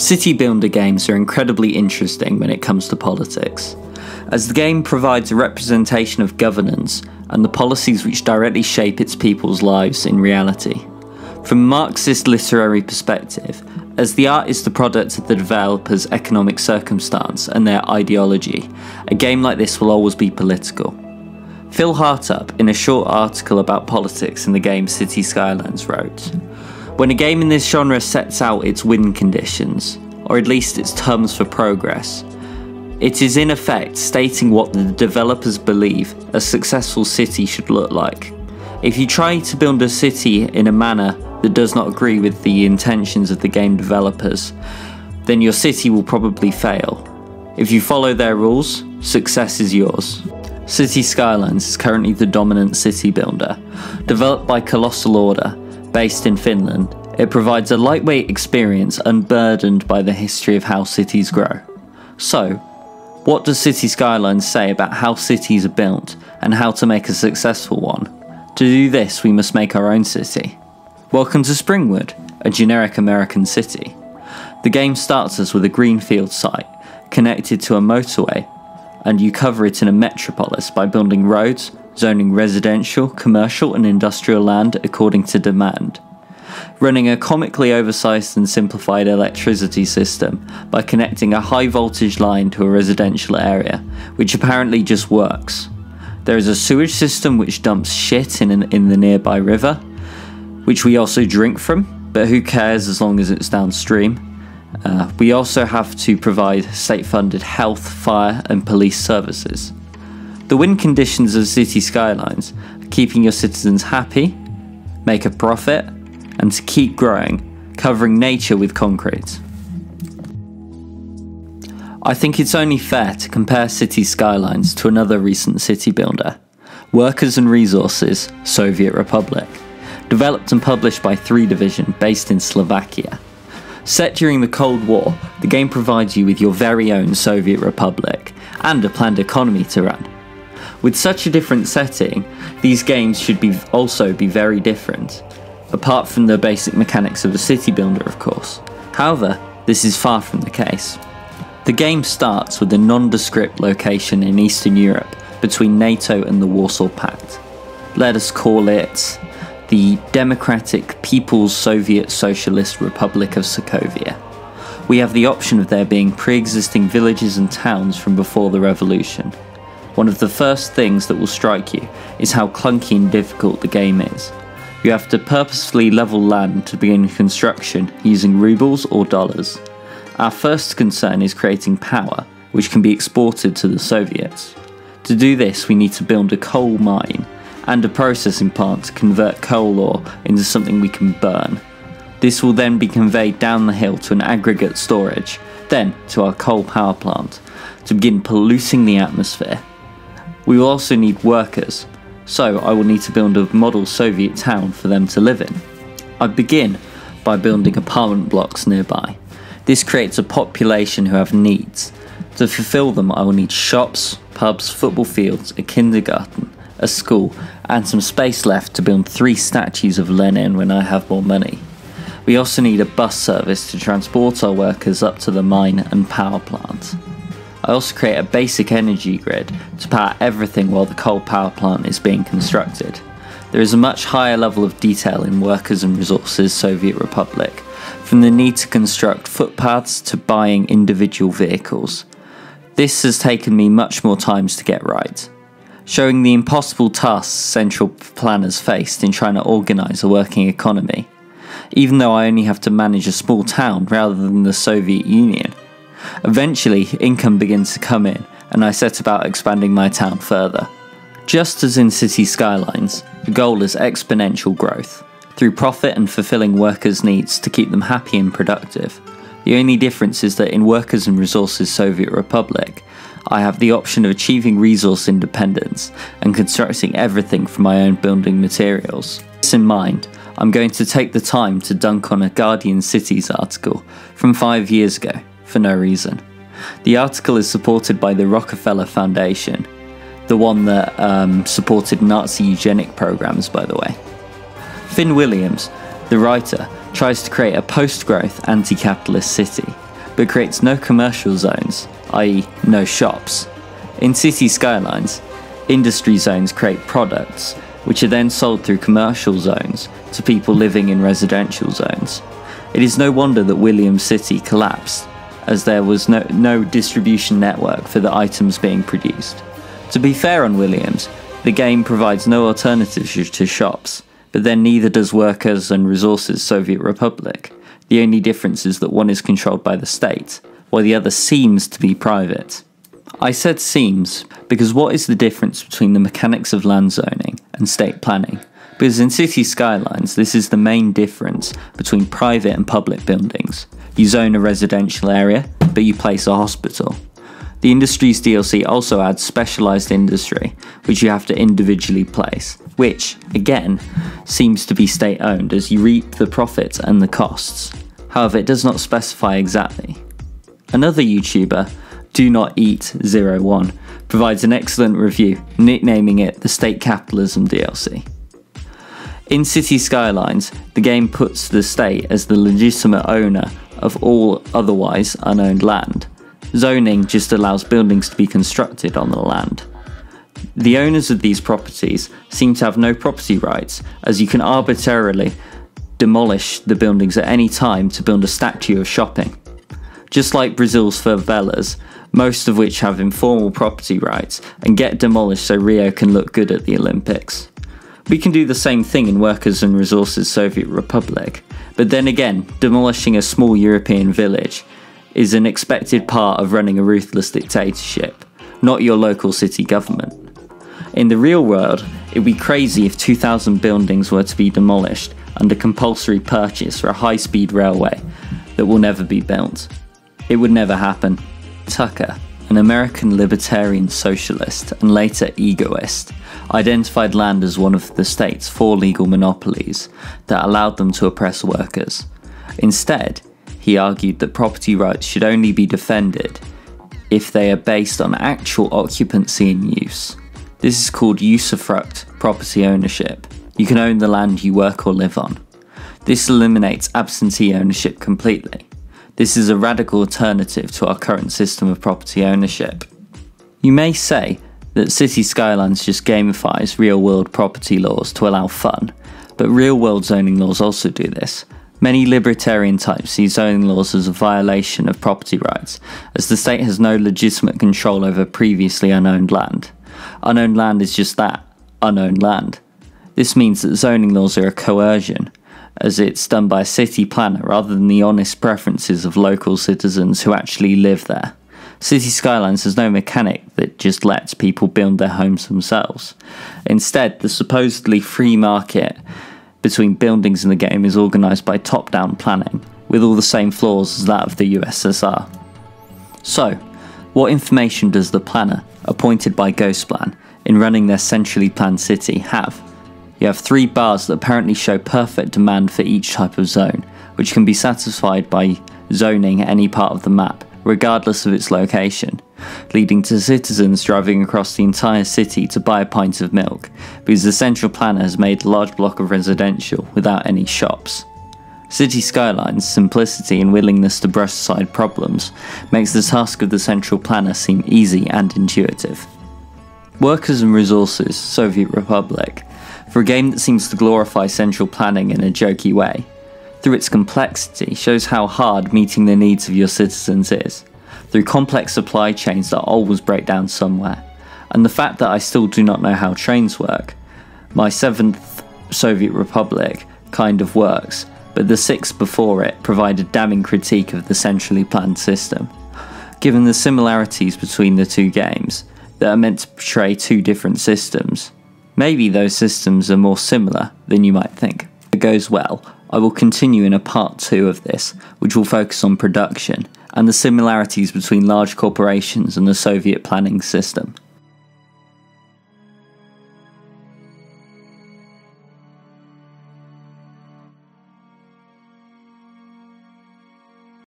City builder games are incredibly interesting when it comes to politics, as the game provides a representation of governance and the policies which directly shape its people's lives in reality. From Marxist literary perspective, as the art is the product of the developer's economic circumstance and their ideology, a game like this will always be political. Phil Hartup, in a short article about politics in the game City Skylines, wrote When a game in this genre sets out its win conditions, or at least its terms for progress, it is in effect stating what the developers believe a successful city should look like. If you try to build a city in a manner that does not agree with the intentions of the game developers, then your city will probably fail. If you follow their rules, success is yours. City Skylines is currently the dominant city builder. Developed by Colossal Order, based in Finland, it provides a lightweight experience unburdened by the history of how cities grow. So, what does City Skylines say about how cities are built and how to make a successful one? To do this, we must make our own city. Welcome to Springwood, a generic American city. The game starts us with a greenfield site connected to a motorway, and you cover it in a metropolis by building roads, zoning residential, commercial, and industrial land according to demand. Running a comically oversized and simplified electricity system by connecting a high voltage line to a residential area, which apparently just works. There is a sewage system which dumps shit in, an, in the nearby river, which we also drink from, but who cares as long as it's downstream. Uh, we also have to provide state funded health, fire, and police services. The win conditions of city skylines are keeping your citizens happy, make a profit, and to keep growing, covering nature with concrete. I think it's only fair to compare city skylines to another recent city builder, Workers and Resources, Soviet Republic developed and published by 3 Division, based in Slovakia. Set during the Cold War, the game provides you with your very own Soviet Republic and a planned economy to run. With such a different setting, these games should be also be very different, apart from the basic mechanics of a city builder, of course. However, this is far from the case. The game starts with a nondescript location in Eastern Europe between NATO and the Warsaw Pact. Let us call it the Democratic People's Soviet Socialist Republic of Sokovia. We have the option of there being pre existing villages and towns from before the revolution. One of the first things that will strike you is how clunky and difficult the game is. You have to purposefully level land to begin construction using rubles or dollars. Our first concern is creating power, which can be exported to the Soviets. To do this, we need to build a coal mine and a processing plant to convert coal ore into something we can burn. This will then be conveyed down the hill to an aggregate storage, then to our coal power plant, to begin polluting the atmosphere. We will also need workers, so I will need to build a model Soviet town for them to live in. I begin by building apartment blocks nearby. This creates a population who have needs. To fulfill them, I will need shops, pubs, football fields, a kindergarten, a school, and some space left to build three statues of Lenin when I have more money. We also need a bus service to transport our workers up to the mine and power plant. I also create a basic energy grid to power everything while the coal power plant is being constructed. There is a much higher level of detail in Workers and Resources Soviet Republic, from the need to construct footpaths to buying individual vehicles. This has taken me much more times to get right showing the impossible tasks central planners faced in trying to organise a working economy, even though I only have to manage a small town rather than the Soviet Union. Eventually, income begins to come in, and I set about expanding my town further. Just as in city skylines, the goal is exponential growth, through profit and fulfilling workers' needs to keep them happy and productive. The only difference is that in Workers and Resources Soviet Republic, I have the option of achieving resource independence and constructing everything from my own building materials. This in mind, I'm going to take the time to dunk on a Guardian Cities article from five years ago for no reason. The article is supported by the Rockefeller Foundation, the one that um, supported Nazi eugenic programs, by the way. Finn Williams, the writer, tries to create a post growth anti capitalist city but creates no commercial zones, i.e., no shops. In city skylines, industry zones create products, which are then sold through commercial zones to people living in residential zones. It is no wonder that Williams City collapsed, as there was no, no distribution network for the items being produced. To be fair on Williams, the game provides no alternatives to shops, but then neither does Workers and Resources Soviet Republic. The only difference is that one is controlled by the state, while the other seems to be private. I said seems because what is the difference between the mechanics of land zoning and state planning? Because in city skylines, this is the main difference between private and public buildings. You zone a residential area, but you place a hospital. The Industries DLC also adds specialised industry, which you have to individually place, which, again, seems to be state owned as you reap the profits and the costs. However, it does not specify exactly. Another YouTuber, Do Not Eat 01, provides an excellent review, nicknaming it the State Capitalism DLC. In City Skylines, the game puts the state as the legitimate owner of all otherwise unowned land, Zoning just allows buildings to be constructed on the land. The owners of these properties seem to have no property rights, as you can arbitrarily demolish the buildings at any time to build a statue of shopping. Just like Brazil's favelas, most of which have informal property rights and get demolished so Rio can look good at the Olympics. We can do the same thing in Workers and Resources Soviet Republic, but then again, demolishing a small European village is an expected part of running a ruthless dictatorship, not your local city government. In the real world, it would be crazy if 2,000 buildings were to be demolished under compulsory purchase for a high speed railway that will never be built. It would never happen. Tucker, an American libertarian socialist and later egoist, identified land as one of the state's four legal monopolies that allowed them to oppress workers. Instead, he argued that property rights should only be defended if they are based on actual occupancy and use. This is called usufruct property ownership. You can own the land you work or live on. This eliminates absentee ownership completely. This is a radical alternative to our current system of property ownership. You may say that City Skylines just gamifies real world property laws to allow fun, but real world zoning laws also do this, Many libertarian types see zoning laws as a violation of property rights, as the state has no legitimate control over previously unowned land. Unowned land is just that unowned land. This means that zoning laws are a coercion, as it's done by a city planner rather than the honest preferences of local citizens who actually live there. City Skylines has no mechanic that just lets people build their homes themselves. Instead, the supposedly free market between buildings in the game is organised by top down planning, with all the same flaws as that of the USSR. So, what information does the planner, appointed by Gosplan, in running their centrally planned city have? You have three bars that apparently show perfect demand for each type of zone, which can be satisfied by zoning any part of the map, regardless of its location, leading to citizens driving across the entire city to buy a pint of milk, because the central planner has made a large block of residential without any shops. City Skyline's simplicity and willingness to brush aside problems makes the task of the central planner seem easy and intuitive. Workers and Resources, Soviet Republic, for a game that seems to glorify central planning in a jokey way, through its complexity, shows how hard meeting the needs of your citizens is, through complex supply chains that always break down somewhere, and the fact that I still do not know how trains work. My seventh Soviet Republic kind of works, but the six before it provide a damning critique of the centrally planned system. Given the similarities between the two games, that are meant to portray two different systems, maybe those systems are more similar than you might think. If it goes well, I will continue in a part 2 of this, which will focus on production and the similarities between large corporations and the Soviet planning system.